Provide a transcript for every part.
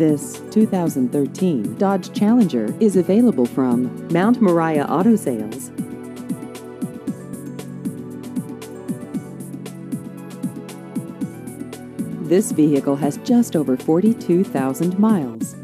This 2013 Dodge Challenger is available from Mount Moriah Auto Sales. This vehicle has just over 42,000 miles.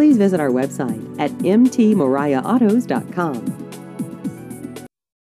Please visit our website at mtmoriahautos.com.